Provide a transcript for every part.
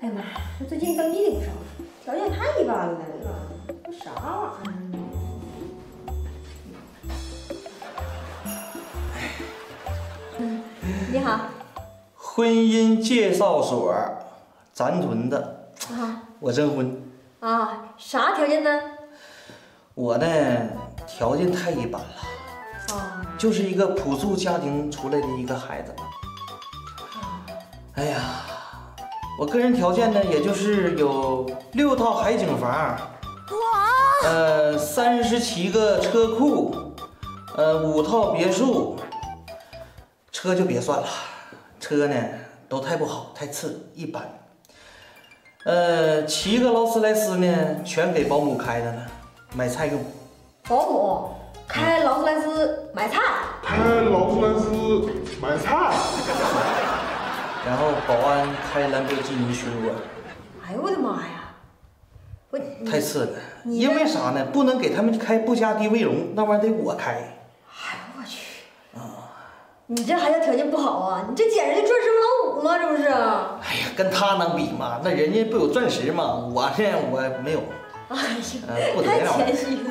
哎呀妈呀，这最近登记的不少，条件太一般了，这啥玩意儿？嗯，你好。婚姻介绍所，咱屯的，啊我征婚。啊，啥条件呢？我呢，条件太一般了，啊，就是一个朴素家庭出来的一个孩子。哎呀，我个人条件呢，也就是有六套海景房，呃，三十七个车库，呃，五套别墅。车就别算了，车呢都太不好，太次，一般。呃，七个劳斯莱斯呢，全给保姆开的了，买菜用。保姆开劳斯莱斯买菜，开劳斯莱斯买菜，然后保安开兰博基尼巡逻，哎呦我的妈呀！我太次了。因为啥呢？不能给他们开布加迪威龙，那玩意儿得我开。哎呦我去！啊你这孩子条件不好啊？你这简直就钻石王老五吗？这不是？啊，哎呀，跟他能比吗？那人家不有钻石吗？我呢，我没有。哎呀，太不得了谦虚了。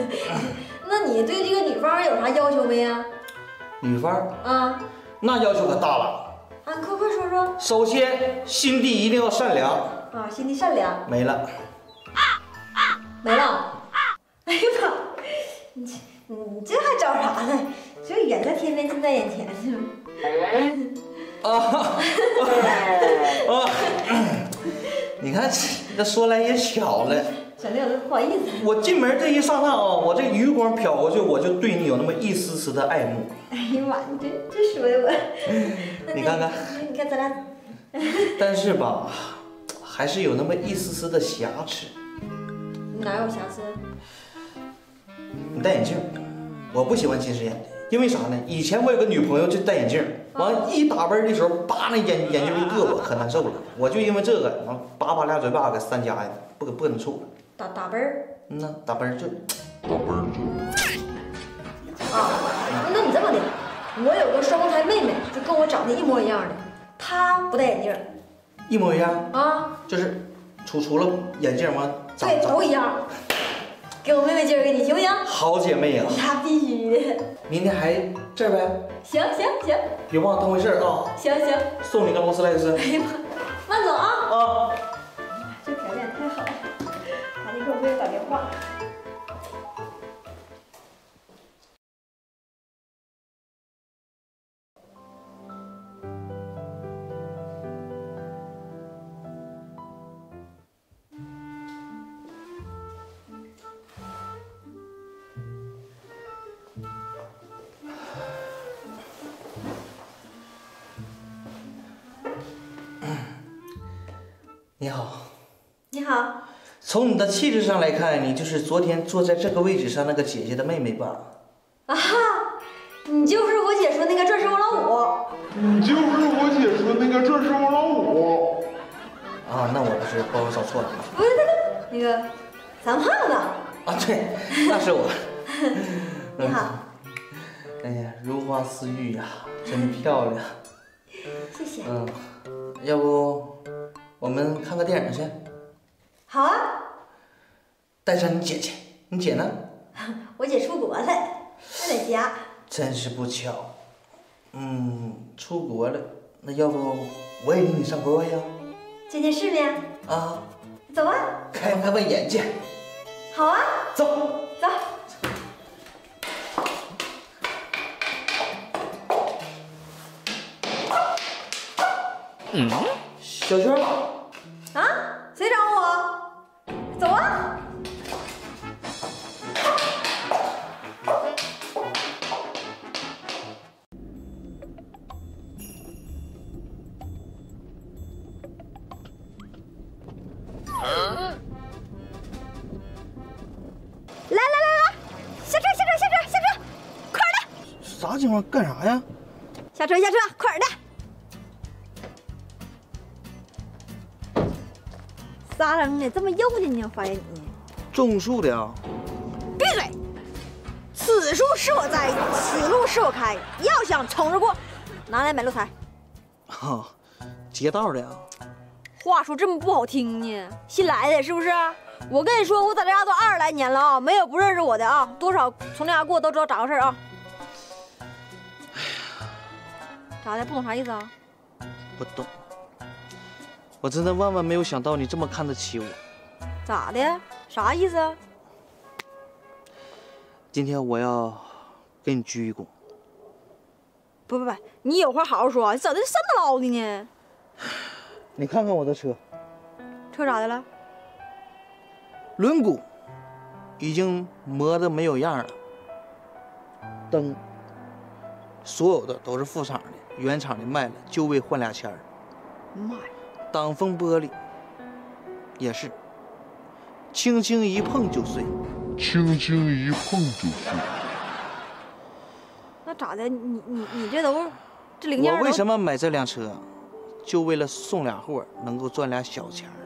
那你对这个女方有啥要求没呀？女方儿啊，那要求可大了。啊，快快说说。首先，心地一定要善良。啊，心地善良，没了，没了。哎呀妈！你这你这还找啥呢？这人在天边近在眼前是吗？啊啊！你看，这说来也巧了，小六，不好意思。我进门这一刹那啊，我这余光瞟过去，我就对你有那么一丝丝的爱慕。哎呀妈，你这这说的我。你看看，你看咱俩，但是吧，还是有那么一丝丝的瑕疵。哪有瑕疵？你戴眼镜，我不喜欢近视眼的，因为啥呢？以前我有个女朋友就戴眼镜，完一打啵的时候，叭那眼眼镜一硌我，可难受了。我就因为这个，完叭叭俩嘴巴给三家的，不给不跟他处了。打打奔儿嗯呐，打啵就打啵儿啊？那你这么的，我有个双胞胎妹妹，就跟我长得一模一样的，她不戴眼镜儿一模一样，啊，就是除除了眼镜完长对，都长一样。给我妹妹今儿给你行不行？好姐妹呀、那必须的。明天还这儿呗，行行行别忘了当回事儿啊！行行，送你个劳斯莱斯哎呀妈，你好，你好，从你的气质上来看，你就是昨天坐在这个位置上那个姐姐的妹妹吧？啊哈，你就是我姐说那个钻石王老五。你就是我姐说那个钻石王老五。啊，那我不是包找错了不是，那个咱胖子，啊？对，那是我。你好，哎呀，如花似玉呀，真漂亮。谢谢。嗯，要不我们看个电影去？好啊，带上你姐去，你姐呢？我姐出国了，她在家。真是不巧。嗯，出国了，那要不我也领你上国外呀？见见世面？啊，走啊，开开我眼界。好啊，走。走。小圈，啊？谁找我？走啊！来来来来，下车下车下车下车，快点的！啥情况？干啥呀？下车下车，快点的！撒扔的这么幼稚呢？我发现你。种树的啊？闭嘴！此树是我栽，此路是我开。要想从着过，拿来买路财。哈、劫道的呀？话说这么不好听呢？新来的是不是？我跟你说，我在这家都二十来年了啊，没有不认识我的啊，多少从这家过都知道咋回事啊。咋的？不懂啥意思啊？不懂，我真的万万没有想到你这么看得起我。咋的？啥意思啊？今天我要给你鞠一躬。不不不，你有话好好说，你整的什么唠的呢？你看看我的车，车咋的了？轮毂已经磨得没有样了，灯所有的都是副厂的，原厂的卖了，就为换俩钱儿。妈呀！挡风玻璃也是，轻轻一碰就碎。轻轻一碰就碎。那咋的？你你你这都这零件我为什么？买这辆车？就为了送俩货，能够赚俩小钱儿，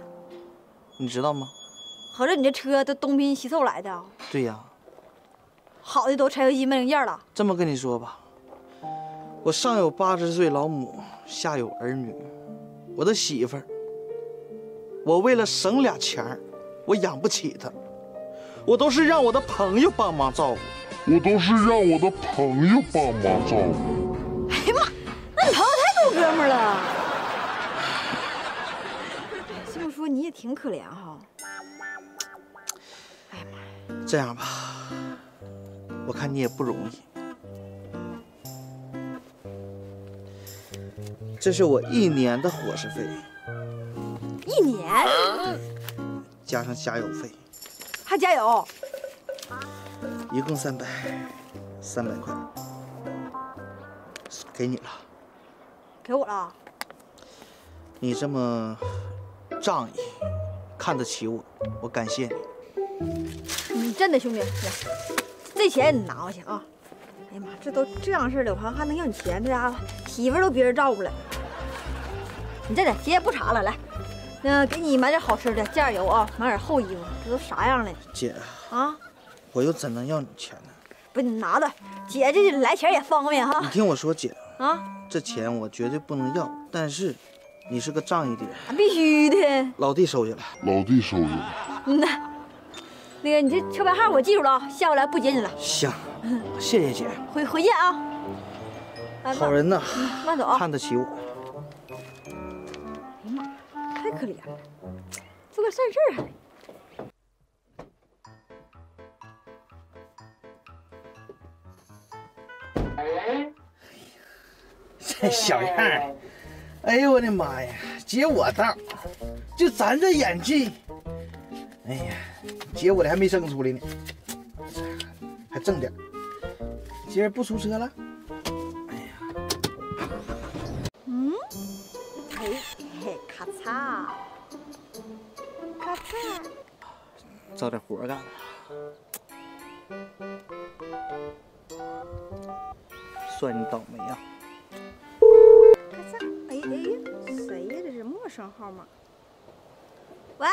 你知道吗？合着你这车都东拼西凑来的啊？对呀，好的都拆油机没零件了。这么跟你说吧，我上有八十岁老母，下有儿女，我的媳妇儿，我为了省俩钱儿，我养不起她，我都是让我的朋友帮忙照顾。我都是让我的朋友帮忙照顾。哎呀妈，那你朋友太多哥们儿了。这么说你也挺可怜哈。哎呀妈呀，这样吧，我看你也不容易。这是我一年的伙食费，一年加上加油费，还加油？一共三百，三百块，给你了。给我了？你这么仗义，看得起我，我感谢你。你真的兄弟，来，这钱你拿回去啊！哎呀妈，这都这样式儿了，我还还能要你钱？这家伙媳妇儿都别人照顾了。你这点姐也不查了，来，那给你买点好吃的，加点油啊，买点厚衣服，这都啥样了姐，啊？我又怎能要你钱呢？不，你拿着，姐这来钱也方便哈你。听我说，姐，啊，这钱我绝对不能要，但是你是个仗义的人，必须的。老弟收下了。老弟收下了。嗯呐，那个你这车牌号我记住了啊，下回来不接你了，行，谢谢姐，回回见啊。哎好，人呐，慢慢走啊。看得起我。哎呀妈，太可怜了，做个善事儿还。这小样儿，哎呦我的妈呀，接我道，就咱这演技，哎呀，接我的还没生出来呢，还挣点儿。今儿不出车了，哎呀，嗯，嘿嘿，咔嚓，咔嚓，找点活干。算你倒霉啊！咔嚓，哎哎呀，谁呀？这是陌生号码。喂，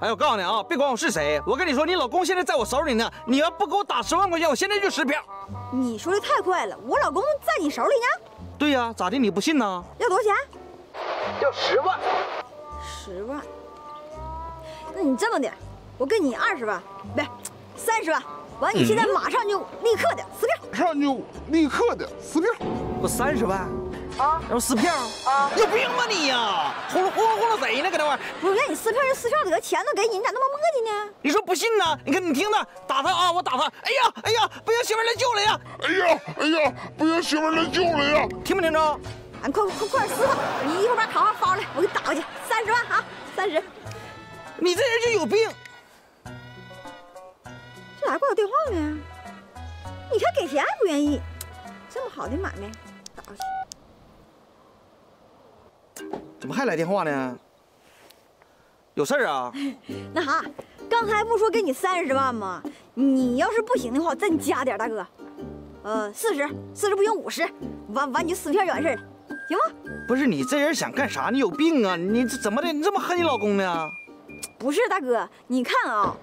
哎，我告诉你啊，别管我是谁，我跟你说，你老公现在在我手里呢。你要不给我打十万块钱，我现在就撕票。你说的太快了，我老公在你手里呢，对呀、咋的？你不信呢？要多少钱？要十万。十万。那你这么的，我给你二十万，不是三十万。完，你现在马上就立刻的撕票。马上就立刻的撕票。我三十万啊，要撕票啊？有病吧你呀！糊弄糊弄糊弄谁呢？搁那玩意儿？不是让你撕票就撕票得，钱都给你，你咋那么磨叽呢？你说不信呢？你看你听着，打他啊！我打他！哎呀哎呀，不行媳妇来救了呀！哎呀哎呀，不行媳妇来救了呀！听没听着？俺快快快点撕吧！你一会儿把卡号发过来，我给你打过去，三十万啊，三十。你这人就有病！这咋挂我电话呢？你看给钱还不愿意，这么好的买卖，打过去。怎么还来电话呢？有事儿啊？那啥，刚才不说给你三十万吗？你要是不行的话，再加点，大哥。呃，四十，四十不行五十，完完你就撕票就完事了，行吗？不是你这人想干啥？你有病啊！你这怎么的？你这么恨你老公呢？不是大哥，你看啊，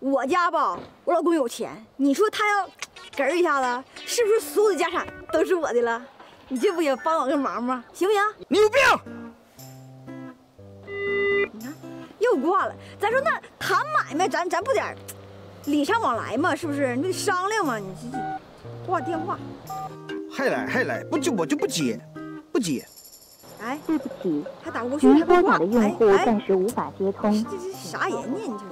我家吧，我老公有钱，你说他要嗝儿一下子，是不是所有的家产都是我的了？你这不也帮我个忙吗？行不行？你有病！就挂了。咱说那谈买卖，咱咱不点礼尚往来嘛，是不是？你得商量嘛，你这这挂电话。还来还来，不接我就不接，不接。哎，对不起，还打不过去，您还不挂。拨打的用户哎哎，暂时无法接通。这这啥人呢？你这是？